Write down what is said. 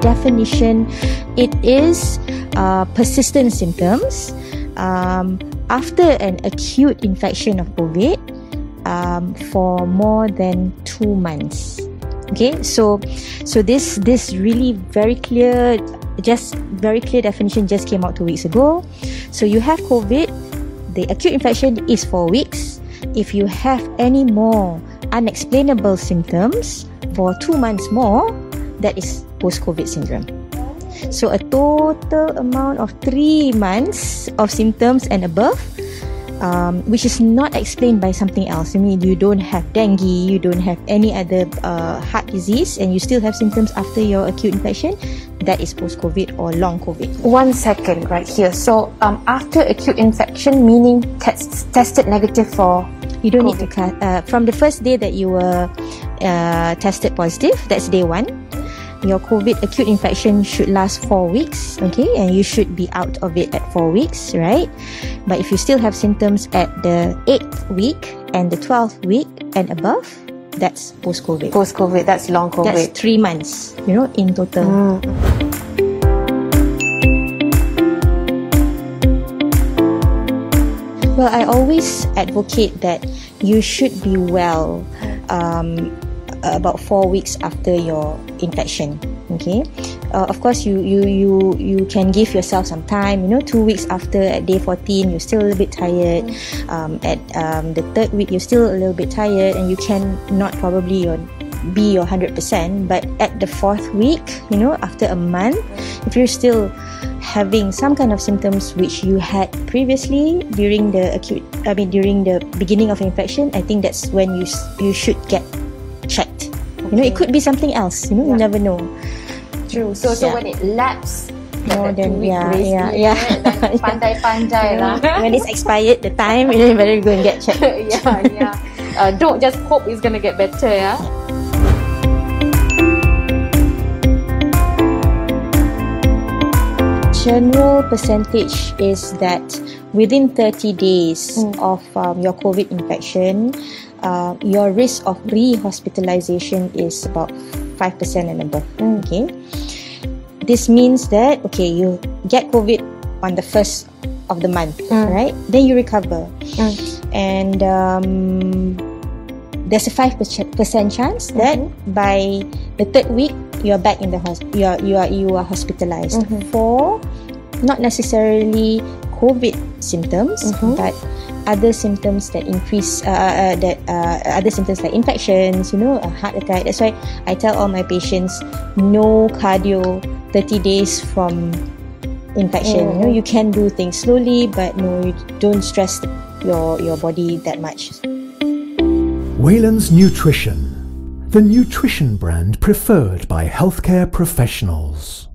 definition, it is uh, persistent symptoms um, after an acute infection of COVID um, for more than two months. Okay, so so this this really very clear, just very clear definition just came out two weeks ago. So you have COVID, the acute infection is four weeks. If you have any more unexplainable symptoms for two months more, that is post-COVID syndrome. So a total amount of three months of symptoms and above um, which is not explained by something else. I mean, you don't have dengue, you don't have any other uh, heart disease, and you still have symptoms after your acute infection. That is post-COVID or long COVID. One second, right here. So, um, after acute infection, meaning test, tested negative for you don't COVID. need to uh, from the first day that you were uh, tested positive. That's day one your COVID acute infection should last four weeks, okay, and you should be out of it at four weeks, right? But if you still have symptoms at the eighth week and the twelfth week and above, that's post COVID. Post COVID, that's long COVID. That's three months, you know, in total. Mm. Well, I always advocate that you should be well um, about four weeks after your infection okay? Uh, of course you you you you can give yourself some time you know two weeks after at day 14 you're still a little bit tired. Um, at um, the third week you're still a little bit tired and you can not probably your be your 100% but at the fourth week you know after a month if you're still having some kind of symptoms which you had previously during the acute i mean during the beginning of infection i think that's when you you should get checked. Okay. You know, it could be something else. You know, yeah. you never know. True. So, so yeah. when it laps, more than yeah, yeah, yeah. Pandai-pandai lah. when it's expired, the time you better go and get checked. yeah, yeah. Uh, don't just hope it's gonna get better, yeah. General percentage is that within 30 days mm. of um, your COVID infection, uh, your risk of re-hospitalization is about 5% and above. Okay. This means that, okay, you get COVID on the first of the month, mm. right? Then you recover. Mm. And um, there's a 5% chance that mm-hmm. by the third week, you're back in the hospital. You are, you are, you are hospitalized mm-hmm. for not necessarily COVID symptoms, mm-hmm. but other symptoms that increase uh, uh, uh, that uh, other symptoms like infections you know a heart attack that's why I tell all my patients no cardio 30 days from infection mm. you know you can do things slowly but no you don't stress your your body that much Valens Nutrition the nutrition brand preferred by healthcare professionals